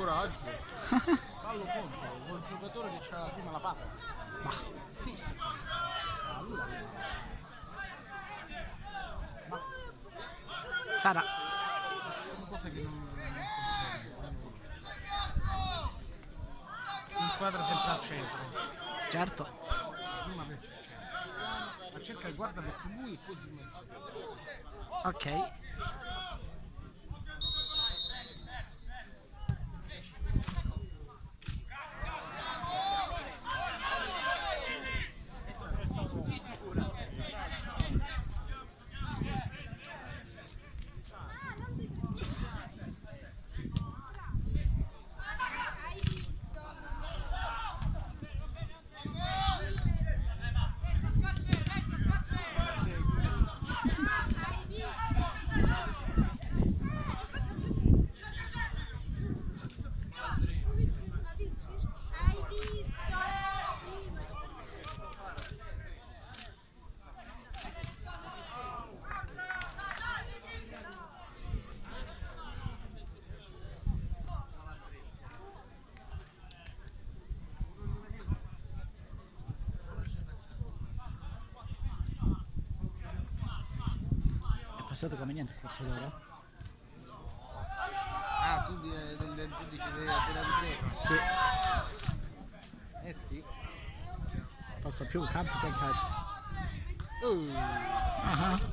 Coraggio. Fallo contro, col giocatore che c'ha prima la palla. Ma Sì. Prima. Ma Sara, ci sono cose che non... Inquadra sempre al centro. certo. Prima verso il centro. Ma cerca di guarda verso lui e poi si mette. Ok. Passato come niente il quarto d'ora? Ah, tu, di- del- del- tu dici della, della ripresa? Sì. Eh sì. Passa più campo che in casa. Uh, Ah, sta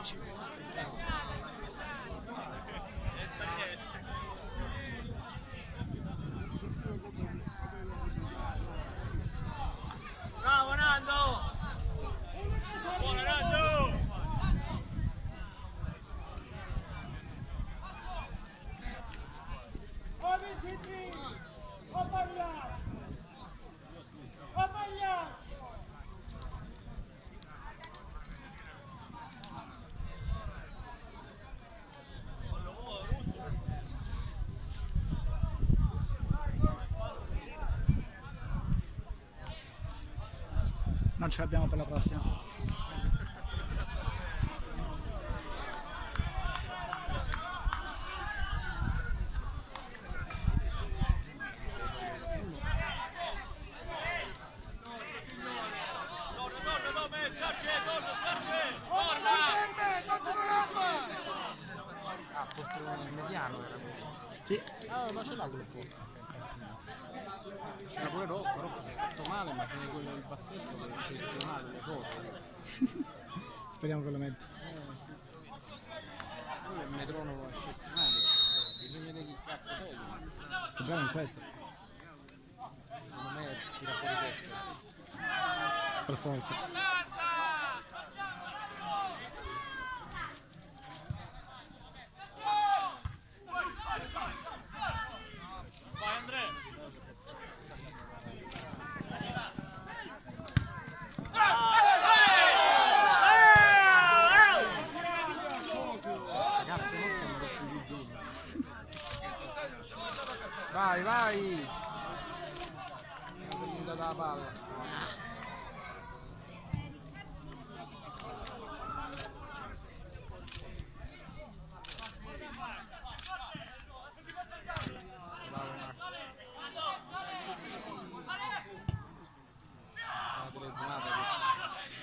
Dieci contro 10. Bravo Nando! Buona Nando! Non ce l'abbiamo per la prossima. Torna, torna, dove? Scarce, torna, scarce! Ah, contro il mediano era quello. Sì, Ah, ma ce l'ha quello fuori. C'era pure Rocco, Rocco si è fatto male, ma tiene quello del bassetto che è eccezionale, le cose. speriamo che lo metti. Quello è un metronomo eccezionale, cioè, bisogna vedere chi cazzo toglie. Che bravo in questo. Secondo me tira fuori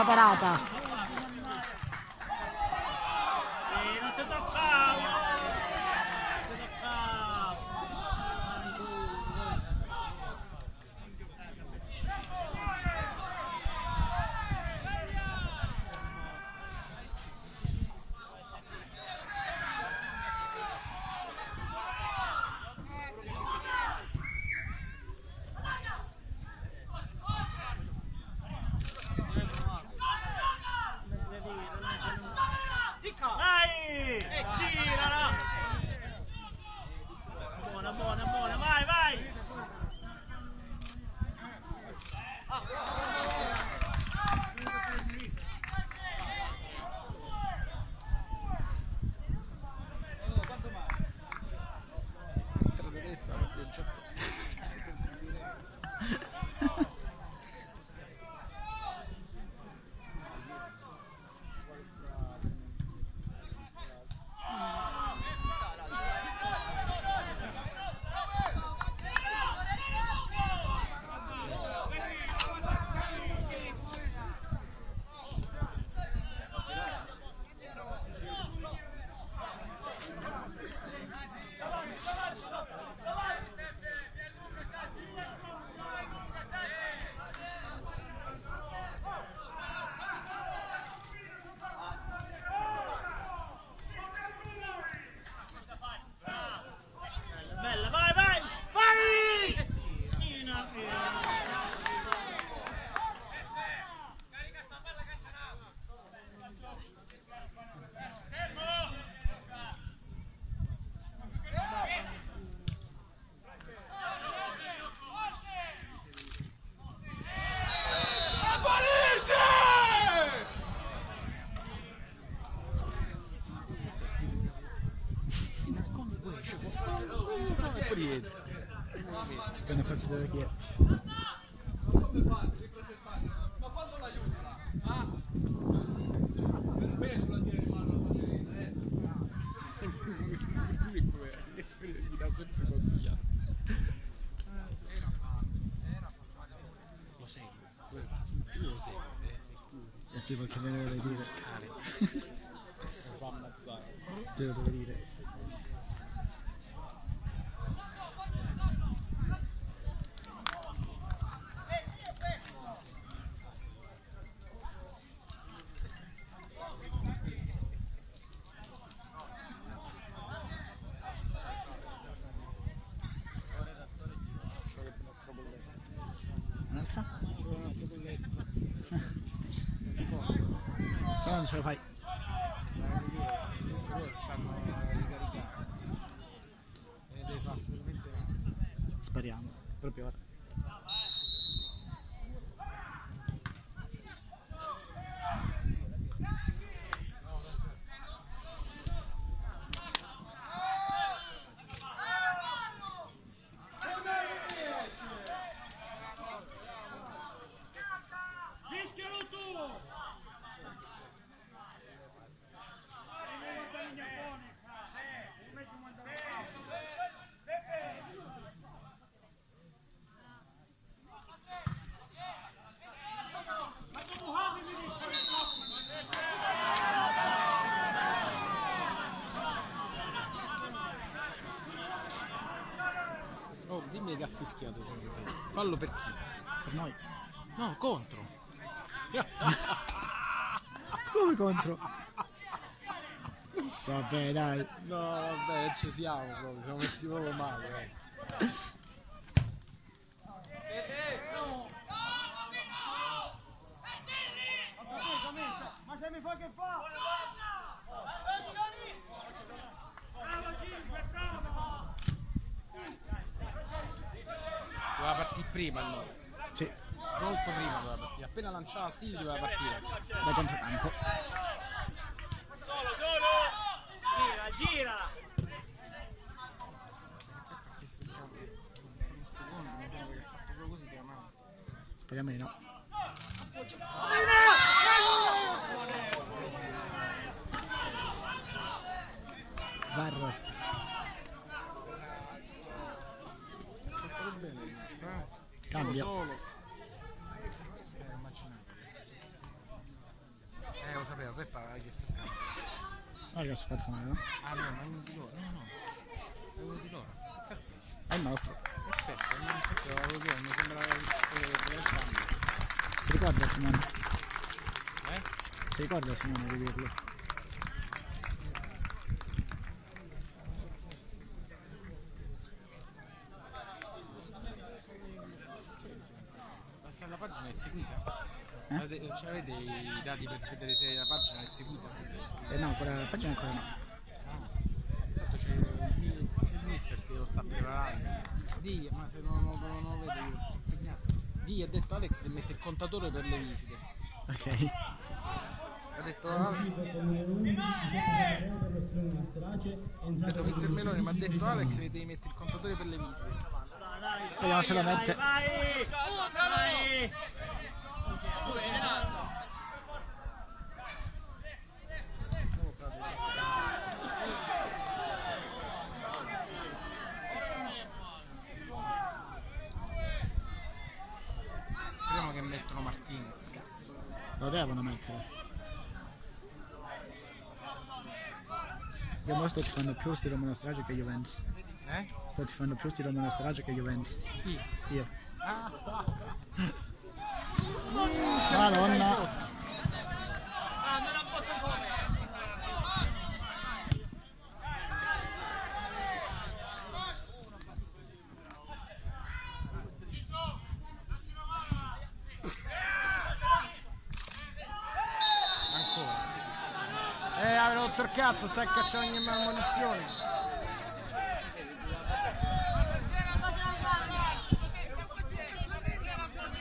Bella parata. Per non farsi vedere chi è. Gli dà sempre consigliato. Lo segui, tu lo segui, eh, sicuro. Si può che me lo devi dire. Lo fa ammazzare. Te lo devo dire. Se no non ce la fai. Loro stanno ricaricando. E devi fare assolutamente Spariamo. Proprio ora. Fischiato secondo te? Fallo per chi? Per noi. No, contro. Come contro? Vabbè, dai. No, vabbè, ci siamo proprio, siamo messi proprio male. eh. Ma se mi fa che fa? Bravo Cinque, bravo! Doveva partire prima allora. Sì, Molto prima doveva partire. Appena lanciava Silvi doveva partire. da centrocampo. Solo, solo! Gira, gira! Perché se il campo un secondo mi sembra che ha fatto proprio così chiamato. Speriamo di no. Barro. È nostro, eh? Lo sapevo, per fare la chiesto il campo. Guarda che si è fatto male, no? Ah no, ma uno di loro, no no. È uno di loro. Cazzo? È il nostro. Perfetto, ma infatti lo avevo detto, mi sembrava che fosse. Si ricorda Simone? Eh? Si ricorda Simone di dirlo? Ma se la pagina è seguita? Eh? Avete- Cioè, avete i dati per vedere se la pagina è seguita? Eh no, quella la pagina ancora no. Tanto c'è il, mister che lo sta preparando. Dì, ma se non, non, non lo vedo io impegnato. Dì, ha detto Alex che mette il contatore per le visite. Ok. Ha detto "Ah, Vedo mister Melone mi ha detto Alex che devi mettere il contatore per le visite. Vediamo se lo vai, mette. Vai! Vai! Speriamo che mettono Martinez, cazzo. Lo devono mettere. Io mo sto tifando più sti Roma Strage che Juventus. Eh? Sto tifando più sti Roma Strage che Juventus. Chi? Io. Ah, Madonna. ancora. Eh, hai rotto il cazzo, stai cacciando ogni munizioni.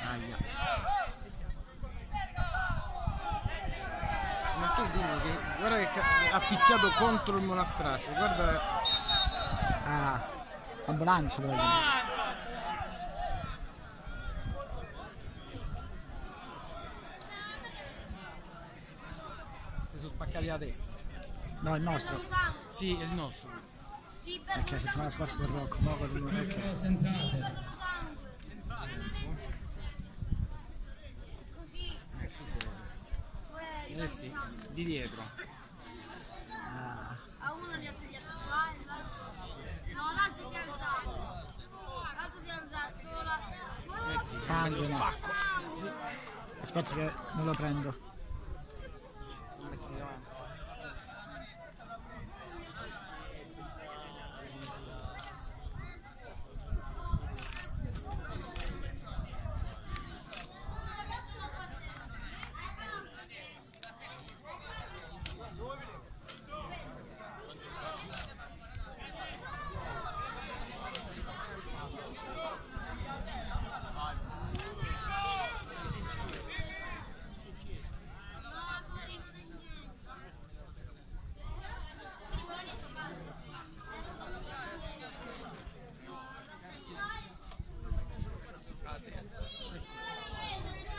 Aia. Ma tu dimmi che guarda che ha fischiato contro il monastracio, guarda Ah. Ambulanza vogliono. si sono spaccati la testa. No, il nostro. Sì, è il nostro. Sì, per Perché settimana scorsa per Rocco. Mo così perché? Così, Eh, Eh sì, di dietro. Ah. a uno gli ha tagliato qua e l'altro. No, l'altro si è alzato. L'altro si è alzato, solo l'altro. Eh sì, Sangue, spacco. Aspetta che non lo prendo. Si metti davanti.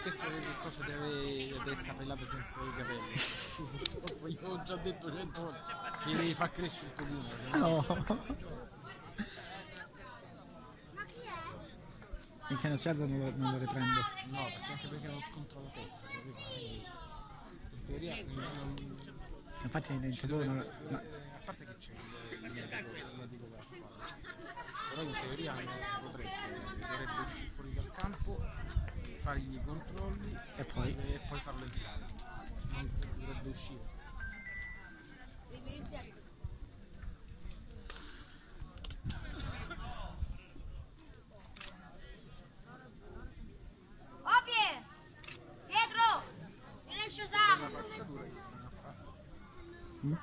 Questo è il coso deve la testa pelata senza i capelli. Io ho già detto cento volte che devi far crescere il se no-. Finché non si alza non lo, non lo riprendo. No, perché anche perché non scontro la testa, In teoria non, non- Infatti in introdurre non... no. a parte che c'è il, il medico della squadra. però in teoria non si potrebbe, dovrebbe uscire fuori dal campo, fargli i controlli E poi? e poi farlo entrare. Non dovrebbe uscire. Ovvie! Pietro! Finisce La Sam! passatura che stanno a fare. Mm?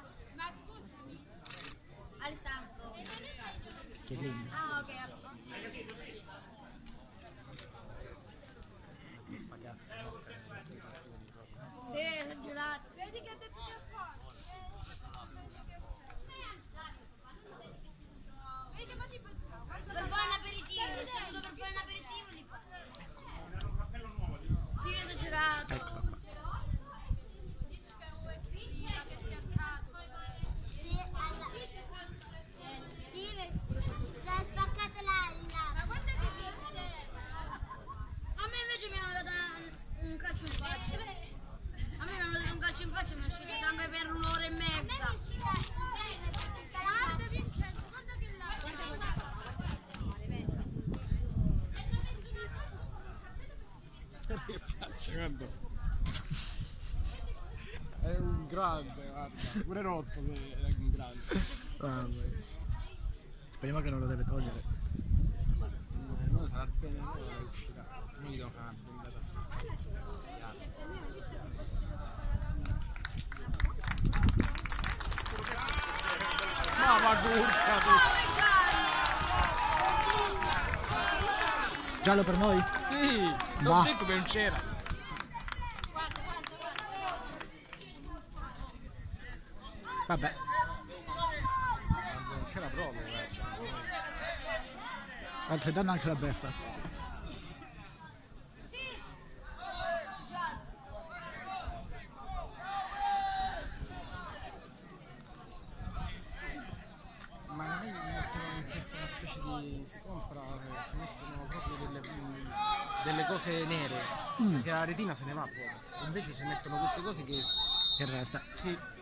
Alessandro. Chiellini. Ah, ok. Questa cazzo di mosca è partita proprio. Sì, esagerato. Vedi che ha detto che Per fare un aperitivo, se venuto per fare un aperitivo li passa. Sì, esagerato. Eccolo qua. Sì, alla... Sì, si è spaccata la... Ma guarda che si A me invece mi hanno dato un calcio in faccia. A me mi hanno dato un calcio in faccia e mi è uscito sangue per un'ora e mezza. Guarda Vincenzo, guarda che là. Che faccio, guarda. È un grande, guarda. Pure rotto che è un grande. Vabbè. Speriamo che non lo deve togliere. Eh, Noi sarà bene, noi uscirà. Noi gli fare una bendata. Ma va curca tu! Giallo per noi? Sì! L'ho detto che non c'era! Vabbè. Non c'era proprio. Altri danno anche la beffa. Ma non è che una specie di. si compra, si mettono proprio delle, delle cose nere. Mm. Perché la retina se ne va proprio. Invece si mettono queste cose che. Che resta. Sì.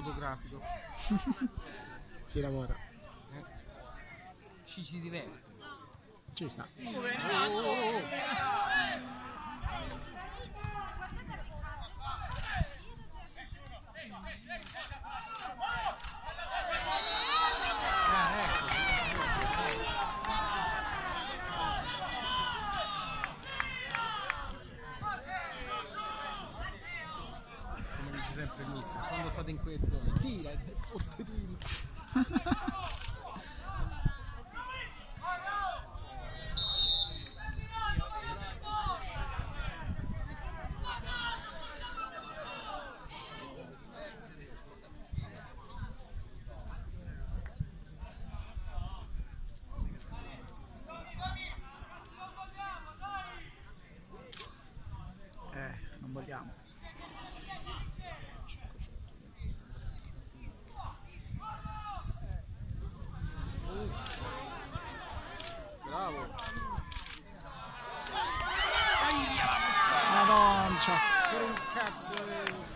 Fotografico. Si lavora. eh. Ci si diverte. Ci sta. Oh, oh, oh. Ah, ecco. Come dice sempre il state in quelle zone, tira fottetino. Bravo. Aia, Madonna. Per un cazzo. Eh.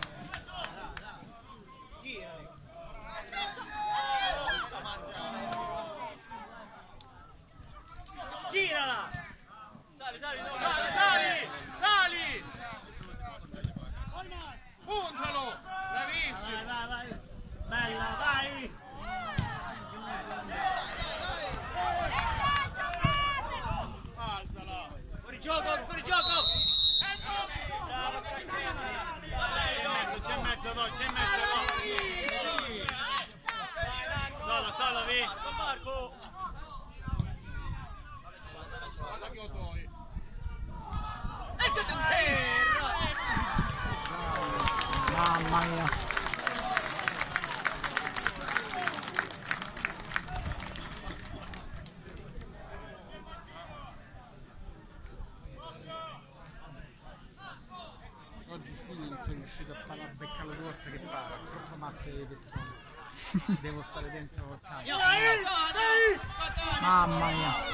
cazzo di persone. Devo stare dentro al campo. Mamma mia.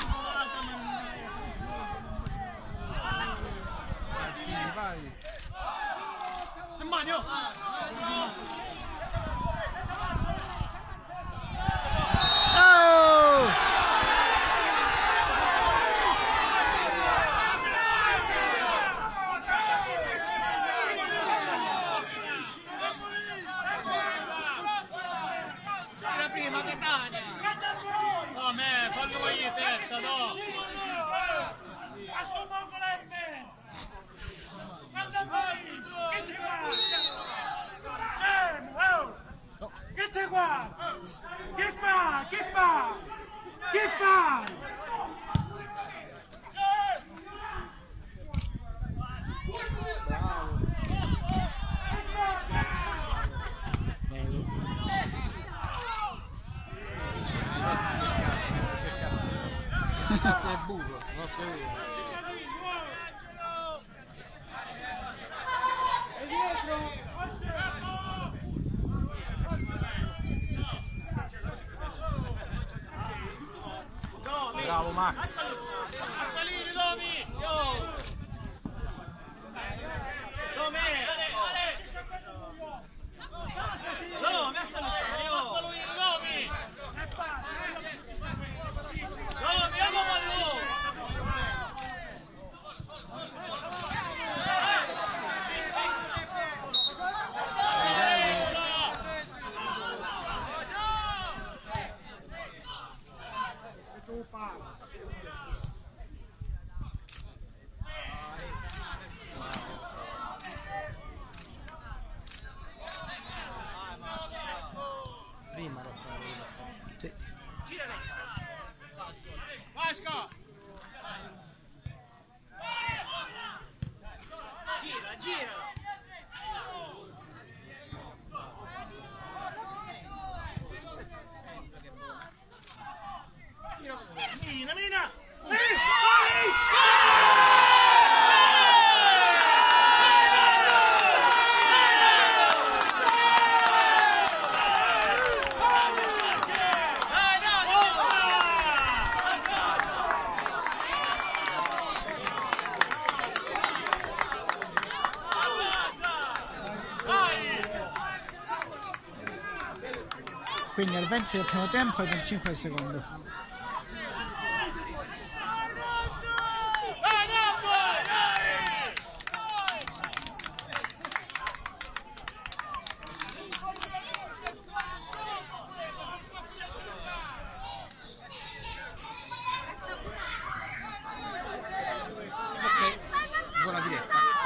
Syria. minuti del primo tempo e 25 del secondo.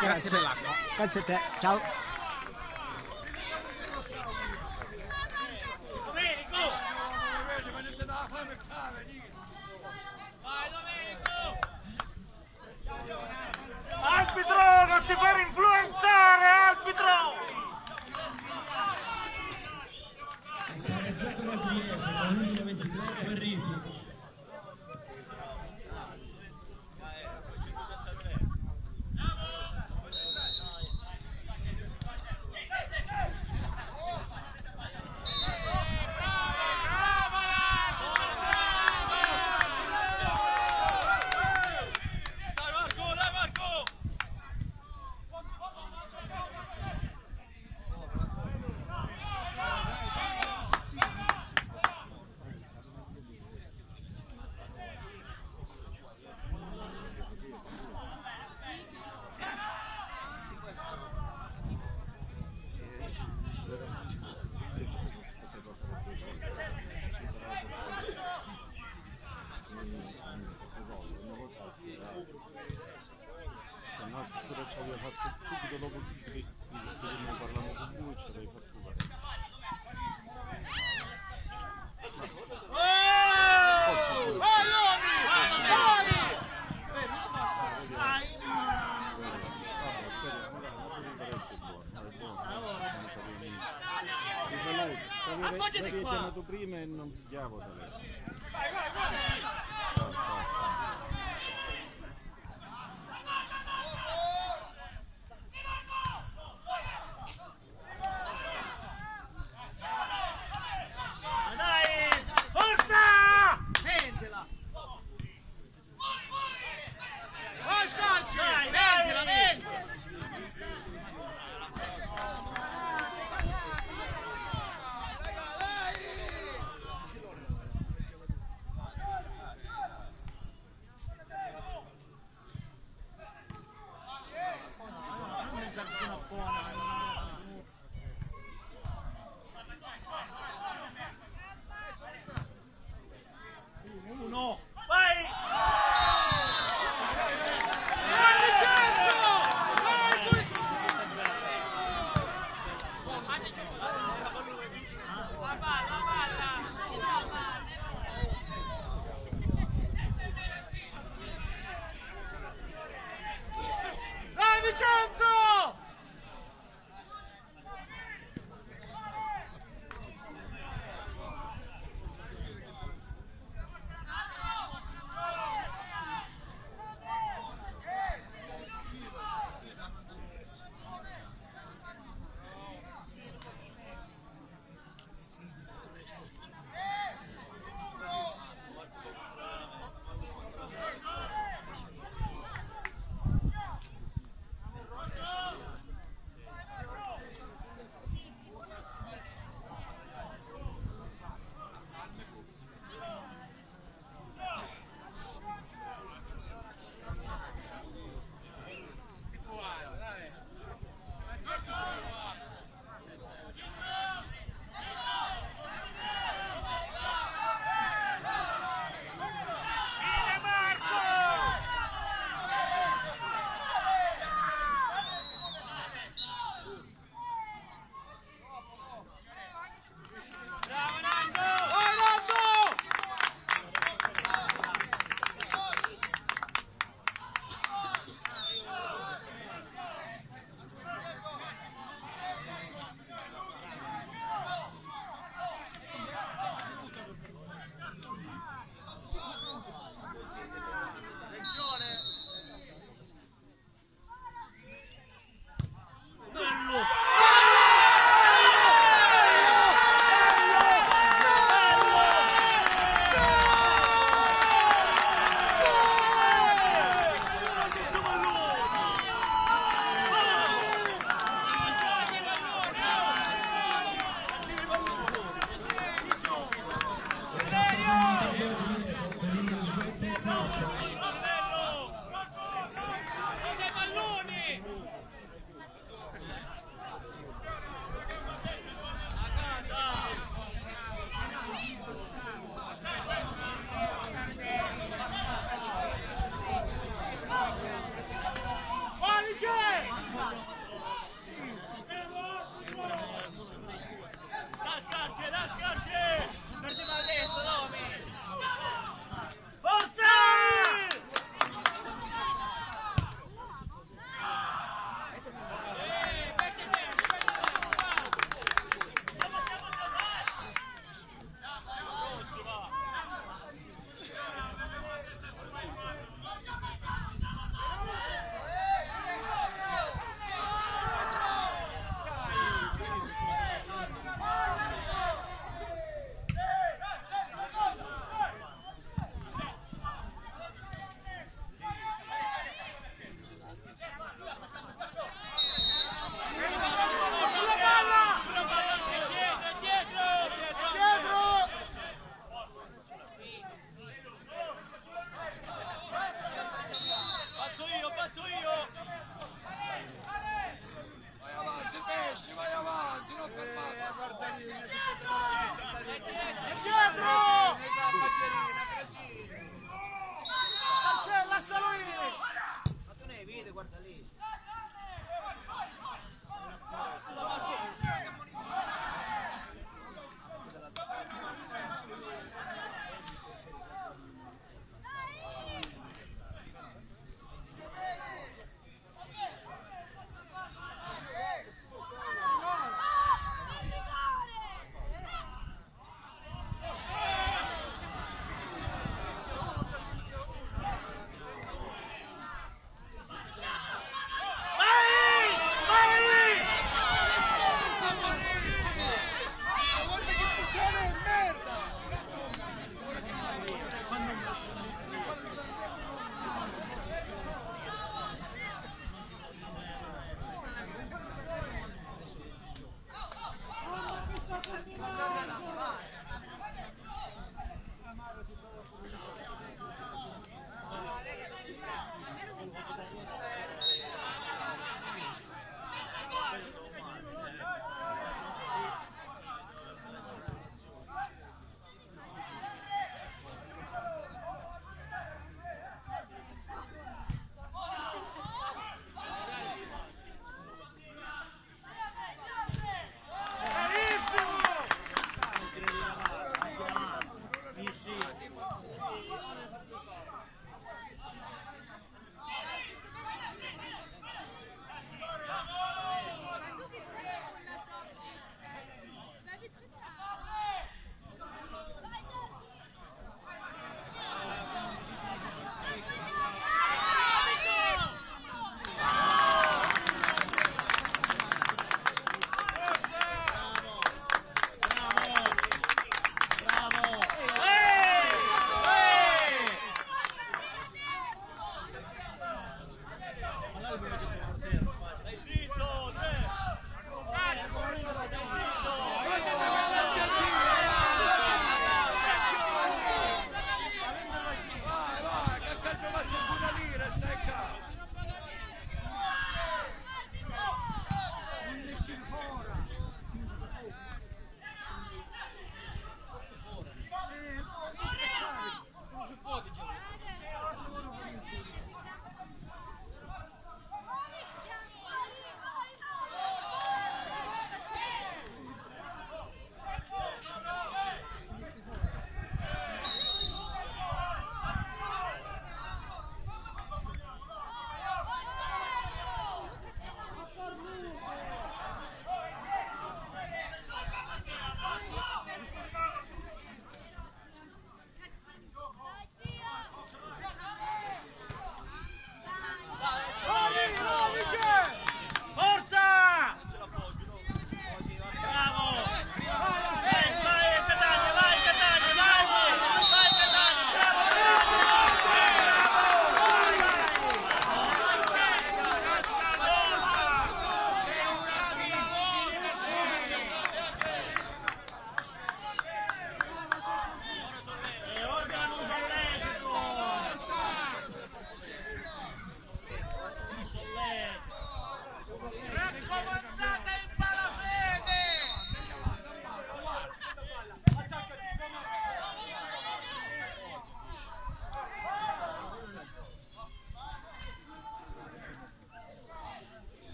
Grazie. per l'acqua. Grazie a te, ciao. La que yo conocí, en 2023 fue Rizzo. prima e non da lei.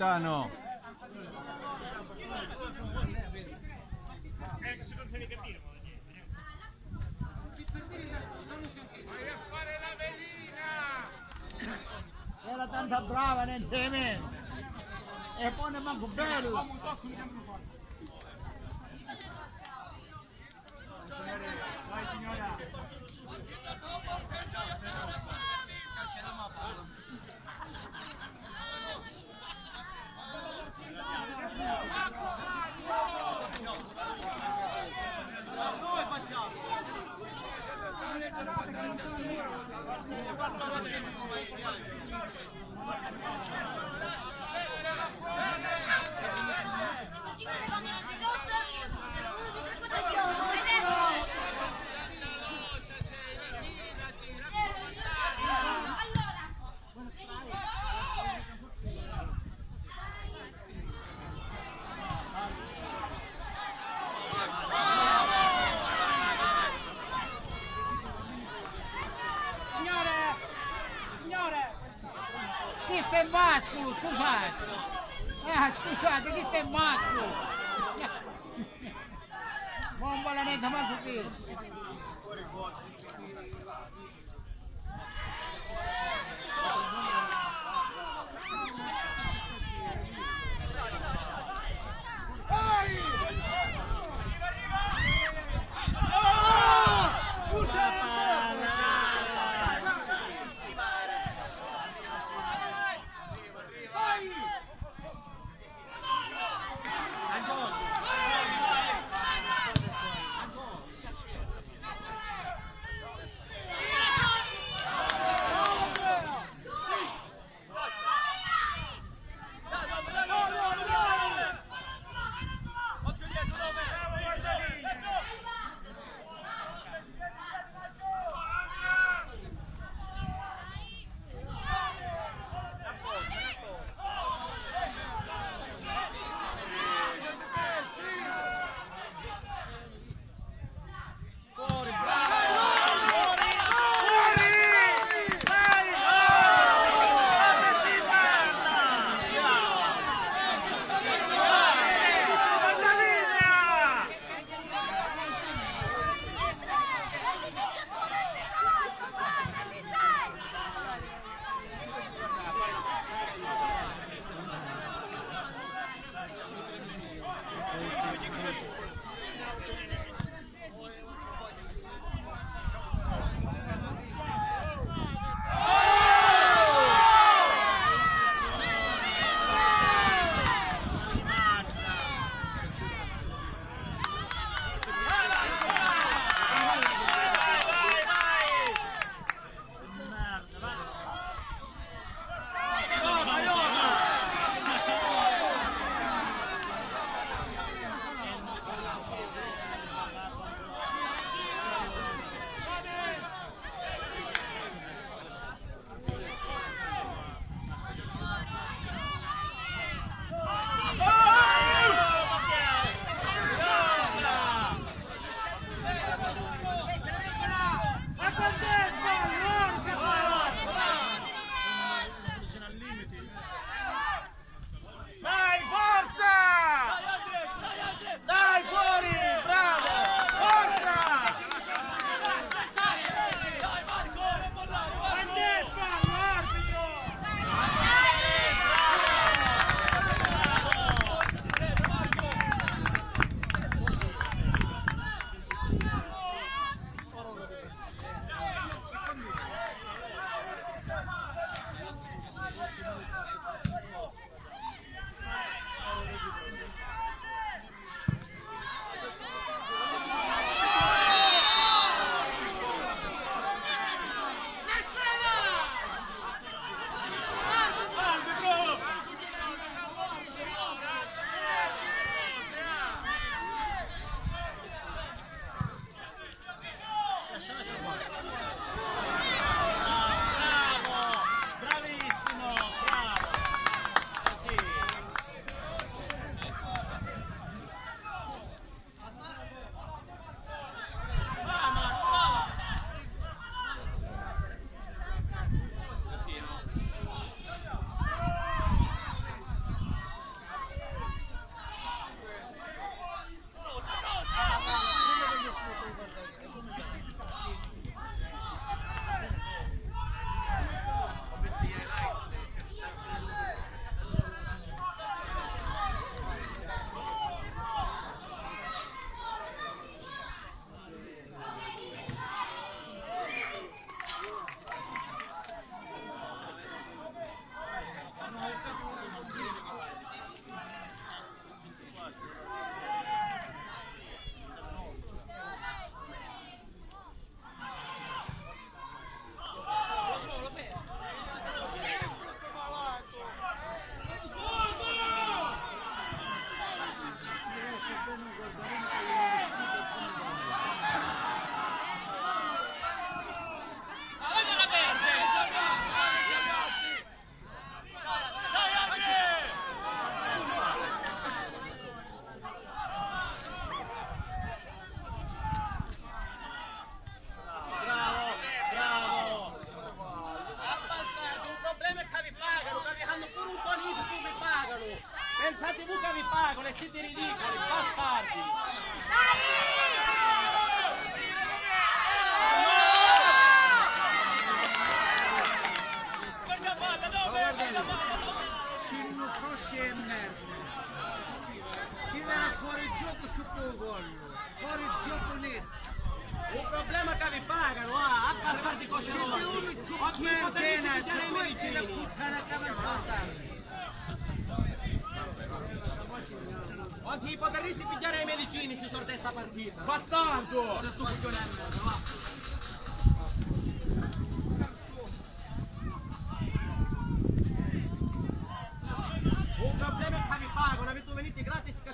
Gaetano. Era tanta brava nel tremendo. E poi ne manco bello. Thank you. mascul, scuzați! Ah, scuzați, de este mascul? Bomba la ne-a copil!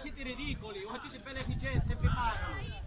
siete ridicoli, guardate per l'efficienza e vi pagano.